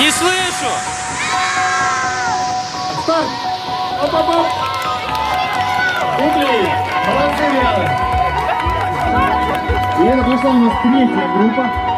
Не слышу! Отстань! Оп-оп-оп! Молодцы, ребята! И это пришла у нас третья группа.